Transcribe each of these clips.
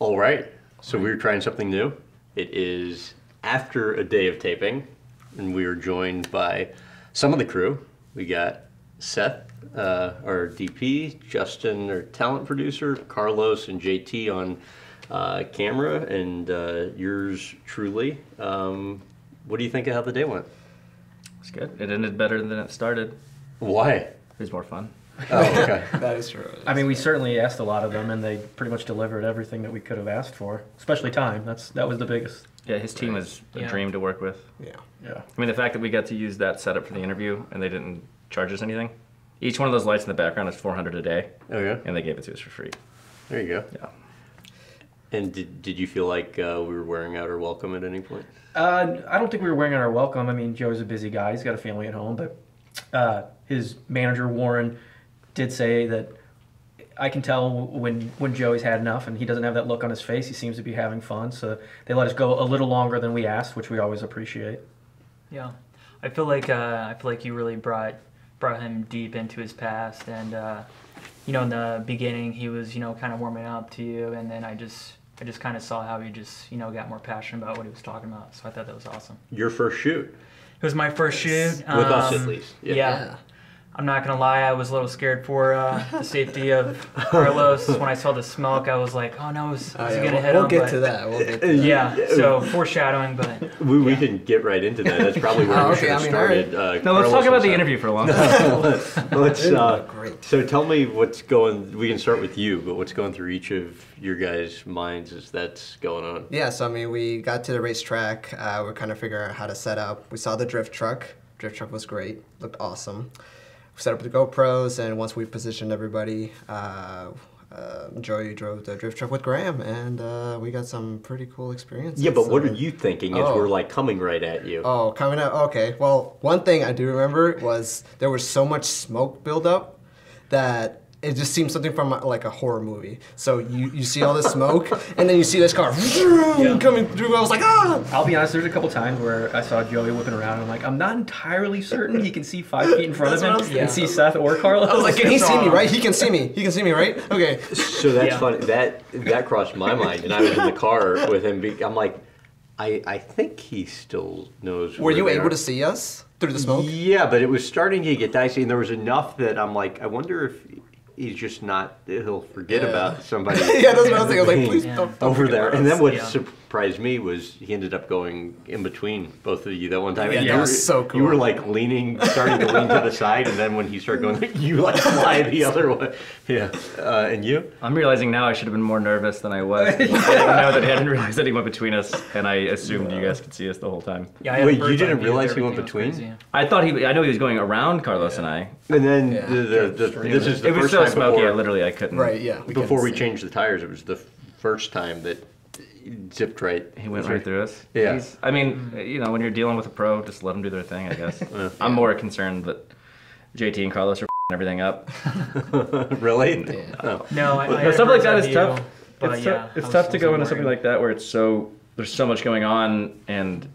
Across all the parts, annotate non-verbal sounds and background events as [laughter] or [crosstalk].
All right. So we were trying something new. It is after a day of taping, and we are joined by some of the crew. We got Seth, uh, our DP, Justin, our talent producer, Carlos, and JT on uh, camera, and uh, yours truly. Um, what do you think of how the day went? It's good. It ended better than it started. Why? It was more fun. [laughs] Oh, okay. That is true. I mean, we certainly asked a lot of them, and they pretty much delivered everything that we could have asked for, especially time. That's that was the biggest. Yeah, his team was a Yeah. dream to work with. yeah. Yeah. I mean, the fact that we got to use that setup for the interview and they didn't charge us anything. Each one of those lights in the background is 400 a day, Oh, yeah. and they gave it to us for free. There you go. Yeah. And did, did you feel like uh, we were wearing out our welcome at any point? Uh, I don't think we were wearing out our welcome. I mean, Joe's a busy guy; he's got a family at home. But uh, his manager Warren did say that I can tell when when Joey's had enough, and he doesn't have that look on his face. He seems to be having fun. So they let us go a little longer than we asked, which we always appreciate. Yeah, I feel like uh, I feel like you really brought brought him deep into his past, and uh, you know, in the beginning, he was you know kind of warming up to you, and then I just I just kind of saw how he just you know got more passionate about what he was talking about. So I thought that was awesome. Your first shoot It was my first shoot with us, at um, least. Yeah. I'm not gonna lie, I was a little scared for uh, the safety of [laughs] Carlos. when I saw the smoke, I was like, "Oh no, is, is Oh, he gonna we'll, hit we'll him?" get But- to that. We'll get to [laughs] that. Yeah, so foreshadowing, but We, we Yeah. can get right into that. That's probably [laughs] where Oh, we okay, should have I mean, started. Uh, No, let's Carlos talk about the interview for a long time. let's. Uh, Great. so tell me what's going. We can start with you, but what's going through each of your guys' minds as that's going on? Yeah, so I mean, we got to the racetrack. Uh, we're kind of figuring out how to set up. We saw the drift truck. Drift truck was great. Looked awesome. Set up the GoPros, and once we positioned everybody, uh, uh, Joey drove the drift truck with Graham, and uh, we got some pretty cool experiences. Yeah, but what are you thinking as Oh. we're like coming right at you? Oh, coming out. Okay. Well, one thing I do remember was there was so much smoke buildup that it just seems something from like a horror movie. So you, you see all this smoke, and then you see this car coming through. I was like, ah! I'll be honest. There's a couple times where I saw Joey whipping around. And I'm like, I'm not entirely certain he can see five feet in front That's what of was him and thinking. see Seth or Carlos. I was like, can he see me, right? He can see me. He can see me, right? Okay. So that's Yeah. funny. That that crossed my mind, and I was in the car with him. I'm like, I I think he still knows. Were where you able are. to see us through the smoke? Yeah, but it was starting to get dicey, and there was enough that I'm like, I wonder if he's just not. He'll forget Yeah. about [laughs] somebody. yeah, that's what I was thinking. I was like, please [laughs] Yeah. don't, don't over there. about And us. then what Yeah. Surprised me was he ended up going in between both of you that one time. Yeah, And that you was were, so You were like leaning, starting to lean to the side, and then when he started going, you like fly the other way. Yeah. Uh, and you? I'm realizing now I should have been more nervous than I was. [laughs] I didn't know that I didn't realize that he went between us, and I assumed you guys could see us the whole time. yeah. I Wait, you didn't realize he went between? crazy. I thought he, I know he was going around Carlos and I. And then Yeah. the, the, the, this is the it was first so time smoky, before, I literally I couldn't. Right, yeah. we before we see. changed the tires. It was the first time that it zipped right. He went right through us. Yeah. He's- I mean, you know, when you're dealing with a pro, just let them do their thing, I guess. [laughs] I'm more concerned that JT and Carlos are everything up. [laughs] really? Yeah. Oh. No, I, I But stuff like that is that eye is view, tough. But it's yeah, tough, it's tough to was go worried. into something like that where it's so there's so much going on and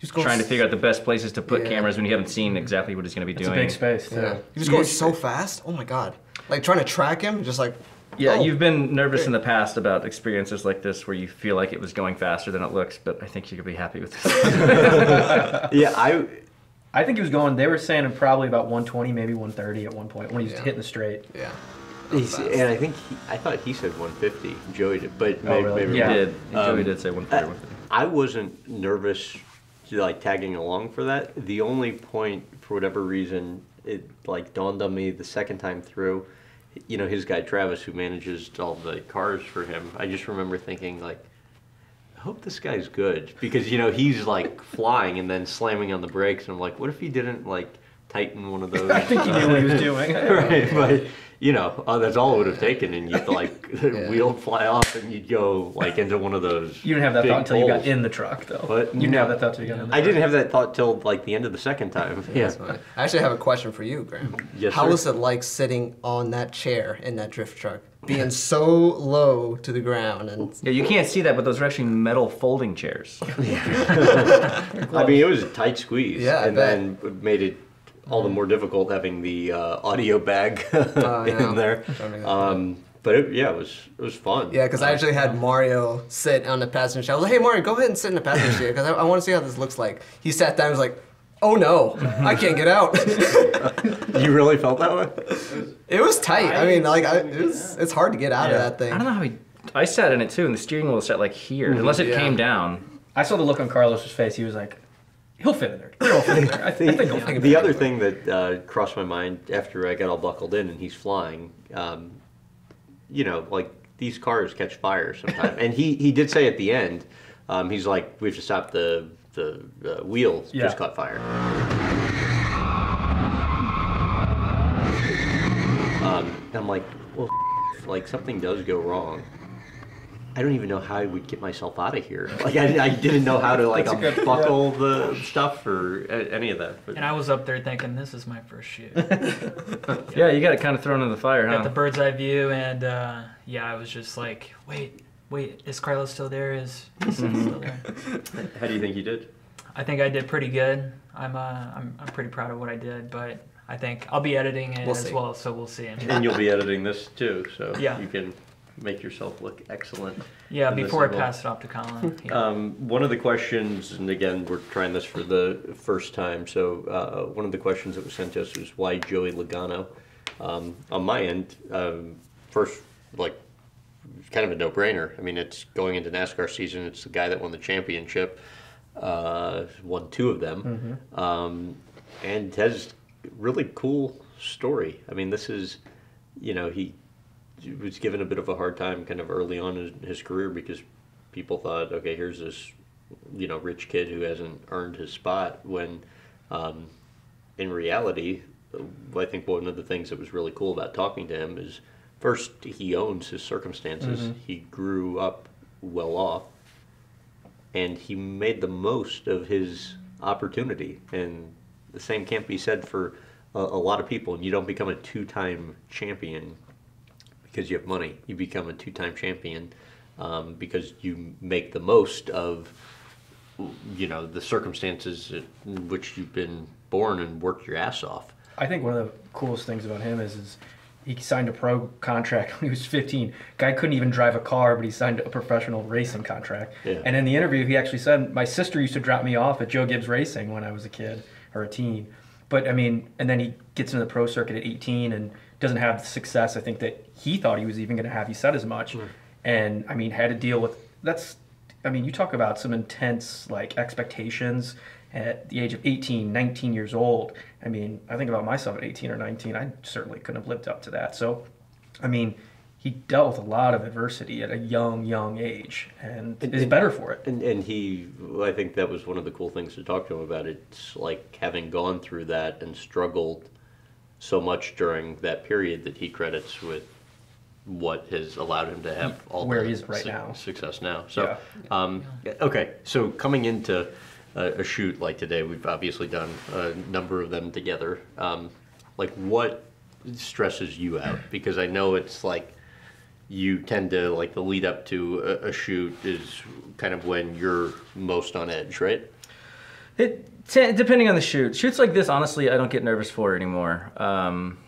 Just trying to figure out the best places to put Yeah. cameras when you haven't seen exactly what he's going to be It's a doing. big space. Too. Yeah. He was going so fast. Oh my god. Like trying to track him, just like. Yeah, oh. you've been nervous in the past about experiences like this where you feel like it was going faster than it looks, but I think you could be happy with this. [laughs] Yeah, I. I think he was going. They were saying probably about 120, maybe 130 at one point when he was Yeah. hitting the straight. Yeah. He's, and I think he, I thought he said 150. Joey did, but maybe, really? maybe He Yeah. did. Joey Um, did say one Uh, thirty. I wasn't nervous, like tagging along for that. The only point, for whatever reason, it like dawned on me the second time through. You know, his guy Travis, who manages all the cars for him. I just remember thinking like, I hope this guy's good because you know he's like flying and then slamming on the brakes, and I'm like, what if he didn't like tighten one of [laughs] those? I think he knew what he was doing. [laughs] right, but you know, uh, that's all it would have taken, and you'd like [laughs] Yeah. wheel fly off, and you'd go like into one of those. You didn't have that thought until you got in the truck, though. What? You didn't have that thought until you got in the I truck. didn't have that thought till like the end of the second time. Yeah. That's fine. I actually have a question for you, Graham. Yes, How sir. was it like sitting on that chair in that drift truck, being so low to the ground and Yeah, you can't see that, but those are actually metal folding chairs. I mean, it was a tight squeeze, Yeah, and then it made it all the more difficult having the uh, audio bag [laughs] yeah. in there. Trying to make that Um, but it, yeah, it was it was fun. Yeah, because I Uh, actually had Mario sit on the passenger seat. I was like, "Hey, Mario, go ahead and sit in the passenger seat because I, I want to see how this looks like." He sat down. and was like, "Oh no, I can't get out." [laughs] you really felt that way. it was tight. I mean, like, I, it was, it's hard to get out of that thing. I don't know how he. I sat in it too, and the steering wheel was set like here, unless it Yeah. came down. I saw the look on Carlos's face. He was like, he'll fit in there. He'll fit in there. I, think I think he'll fit in The other thing that uh, crossed my mind after I got all buckled in and he's flying, um, you know, like these cars catch fire sometimes. [laughs] and he, he did say at the end, um, he's like, we have to stop the the uh, wheel Yeah. just caught fire. Um, I'm like, well, if, like something does go wrong. I don't even know how I would get myself out of here. Like I, I didn't know how to like That's a good- unbuckle the stuff or a- any of that. But And I was up there thinking, this is my first shoot. [laughs] Yeah, you got it kind of thrown in the fire, Got huh? the bird's eye view, and uh, yeah, I was just like, wait, wait, is Carlos still there? Is, is he still there? How do you think you did? I think I did pretty good. I'm, uh, I'm, I'm pretty proud of what I did, but I think I'll be editing it We'll as see. well, so we'll see. And you'll be editing this too, so Yeah. you can make yourself look excellent. Yeah, before I pass it off to Colin. Yeah. Um, one of the questions, and again, we're trying this for the first time, so uh, one of the questions that was sent to us was why Joey Logano? Um, on my end, um, first, like, kind of a no-brainer. I mean, it's going into NASCAR season. It's the guy that won the championship, uh, won two of them, um, and has really cool story. I mean, this is, you know, he was given a bit of a hard time kind of early on in his career because people thought, okay, here's this, you know, rich kid who hasn't earned his spot. When, um, in reality, I think one of the things that was really cool about talking to him is first he owns his circumstances. He grew up well off, and he made the most of his opportunity. And the same can't be said for a, a lot of people. And you don't become a two-time champion because you have money. You become a two-time champion um, because you make the most of you know the circumstances in which you've been born and worked your ass off. I think one of the coolest things about him is, is he signed a pro contract [laughs] when he was 15. Guy couldn't even drive a car, but he signed a professional racing contract. Yeah. And in the interview, he actually said, "My sister used to drop me off at Joe Gibbs Racing when I was a kid or a teen." But I mean, and then he gets into the pro circuit at 18 and doesn't have the success I think that he thought he was even going to have. He said as much, hmm. and I mean, had to deal with that's. I mean, you talk about some intense like expectations at the age of 18, 19 years old. I mean, I think about myself at 18 or 19, I certainly couldn't have lived up to that. So, I mean, he dealt with a lot of adversity at a young, young age and And- is and- better for it. And and he, I think that was one of the cool things to talk to him about. It's like having gone through that and struggled so much during that period that he credits with what has allowed him to have all Where the he is right su- now. success now. So, Yeah. um, okay, so coming into a, a shoot like today, we've obviously done a number of them together. Um, like, what stresses you out? Because I know it's like you tend to like the lead up to a, a shoot is kind of when you're most on edge, right? It t- depending on the shoot. Shoots like this, honestly, I don't get nervous for anymore. Um,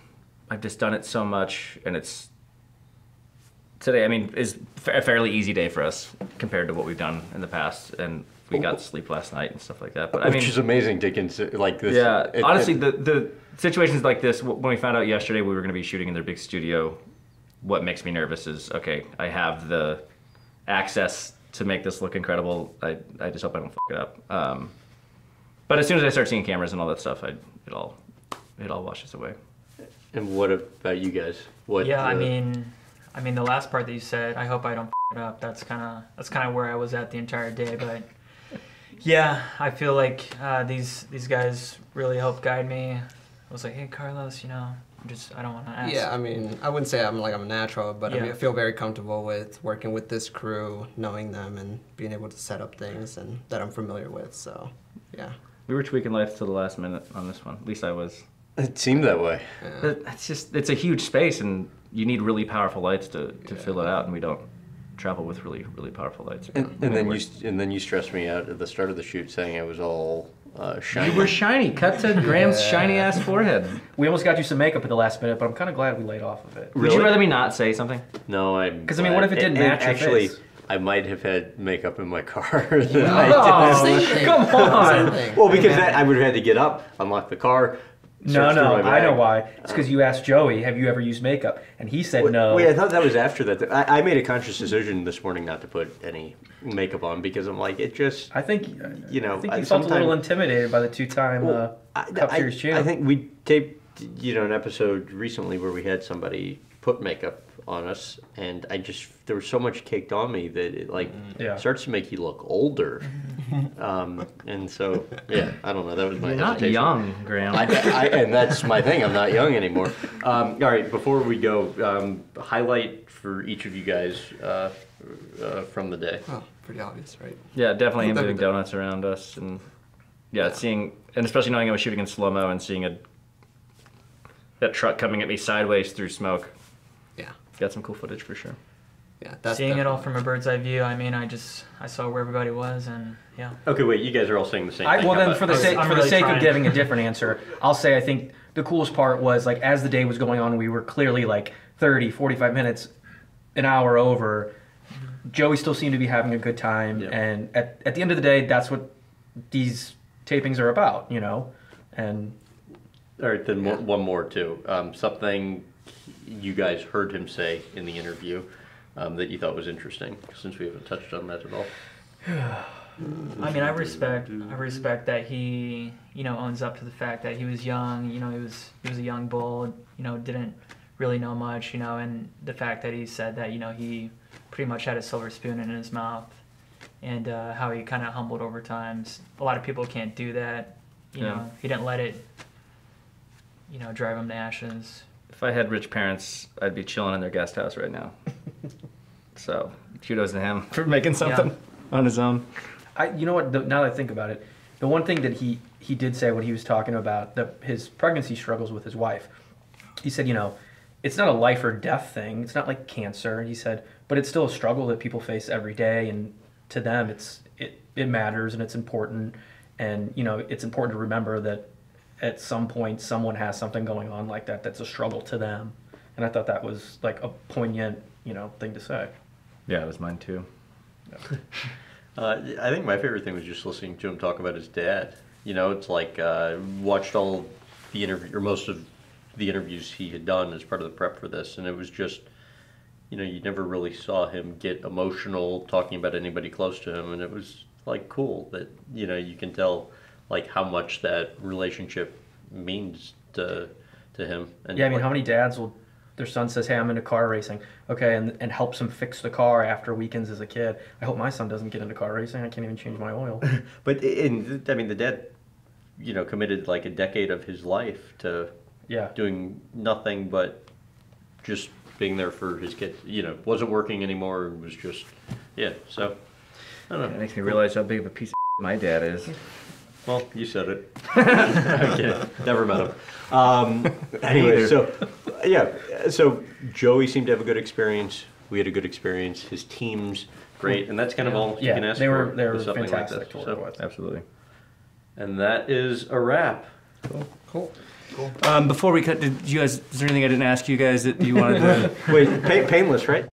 I've just done it so much, and it's today. I mean, is a fairly easy day for us compared to what we've done in the past, and we got to sleep last night and stuff like that. But I Which mean, is amazing Dickens. Like this, yeah, it- honestly, it- the the situations like this, when we found out yesterday we were going to be shooting in their big studio, what makes me nervous is okay, I have the access to make this look incredible. I I just hope I don't fuck it up. Um, but as soon as I start seeing cameras and all that stuff, I it all it all washes away. and what about you guys? What? yeah, I uh, mean, I mean the last part that you said, I hope I don't f- it up. That's kind of that's kind of where I was at the entire day. But yeah, I feel like uh, these these guys really helped guide me. I was like, hey Carlos, you know, I'm just I don't want to ask. Yeah, I mean, I wouldn't say I'm like I'm a natural, but I mean, I feel very comfortable with working with this crew, knowing them, and being able to set up things and that I'm familiar with. So, yeah, We were tweaking lights to the last minute on this one. At least I was. it seemed that way. yeah. It's just it's a huge space, and you need really powerful lights to, to fill it out, and we don't travel with really really powerful lights. And, and then you and then you stressed me out at the start of the shoot, saying I was all uh, shiny. You were shiny. Cut to [laughs] Graham's Yeah. shiny ass forehead. We almost got you some makeup at the last minute, but I'm kind of glad we laid off of it. Would you rather me not say something? No, I'm. 'Cause, I mean, what if it didn't And- match and your Actually, face? I might have had makeup in my car. [laughs] that I Oh, didn't. Same thing. come on. Same thing. Well, because that, I would have had to get up, unlock the car. No, no, I know why. It's because you asked Joey, "Have you ever used makeup?" And he said Wait, no. Wait, I thought that was after that. I, I made a conscious decision this morning not to put any makeup on because I'm like, it just. I think You know, I think I- felt a little intimidated by the two-time uh, I, Cup I- Series champ. I think we taped, you know, an episode recently where we had somebody put makeup on us, and I just there was so much caked on me that it like Yeah. starts to make you look older. [laughs] um, and so, yeah, I don't know. That was my You're not hesitation. young, Graham. I, I, and that's my thing. I'm not young anymore. Um, all right, before we go, um, highlight for each of you guys uh, uh, from the day. Oh, pretty obvious, right? Yeah, definitely him That'd moving be good. donuts around us, and yeah, seeing and especially knowing I was shooting in slow mo and seeing a that truck coming at me sideways through smoke. Yeah, Got some cool footage for sure. yeah. That's Seeing it all from a bird's eye view, I mean, I just I saw where everybody was, and yeah. Okay, wait. You guys are all saying the same I, thing. well, then for the sake for the really sake of giving a different [laughs] answer, I'll say I think the coolest part was like as the day was going on, we were clearly like 30, 45 minutes, an hour over. Joey still seemed to be having a good time, Yeah. and at at the end of the day, that's what these tapings are about, you know. And All right, then one- one more too. Um, something you guys heard him say in the interview um, that you thought was interesting, since we haven't touched on that at all. [sighs] I mean, I respect I respect that he you know owns up to the fact that he was young. You know, he was he was a young bull. You know, didn't really know much. You know, and the fact that he said that you know he pretty much had a silver spoon in his mouth, and uh, how he kind of humbled over times. A lot of people can't do that. You Yeah. know, he didn't let it. You know, drive him to ashes. If I had rich parents, I'd be chilling in their guest house right now. [laughs] so kudos to him [laughs] for making something on his own. I, you know what? The, now that I think about it, the one thing that he he did say when he was talking about the, his pregnancy struggles with his wife, he said, you know, it's not a life or death thing. It's not like cancer. He said, but it's still a struggle that people face every day, and to them, it's it it matters and it's important, and you know, it's important to remember that at some point someone has something going on like that that's a struggle to them, and I thought that was like a poignant, you know, thing to say. Yeah, it was mine too. [laughs] Uh, I think my favorite thing was just listening to him talk about his dad. You know, it's like uh, watched all the interview or most of the interviews he had done as part of the prep for this, and it was just, you know, you never really saw him get emotional talking about anybody close to him, and it was like cool that you know you can tell like how much that relationship means to to him. And Yeah, I mean, like- how many dads will their son says, "Hey, I'm into car racing," okay, and and helps him fix the car after weekends as a kid. I hope my son doesn't get into car racing. I can't even change my oil. [laughs] But in I mean, the dad, you know, committed like a decade of his life to Yeah, doing nothing but just being there for his kids. You know, wasn't working anymore. and Was just yeah. So I don't know It makes me realize how big of a piece of [laughs] my dad is. Well, you said it. [laughs] I'm. Never met him. Um, [laughs] anyway, so yeah, so Joey seemed to have a good experience. We had a good experience. His team's great, and that's kind of all you yeah, can ask they for. were they were with something like fantastic this. to work So- with. Absolutely. And that is a wrap. Cool. Um, before we cut, did you guys? Is there anything I didn't ask you guys that you wanted to? [laughs] Wait, pa- painless, right?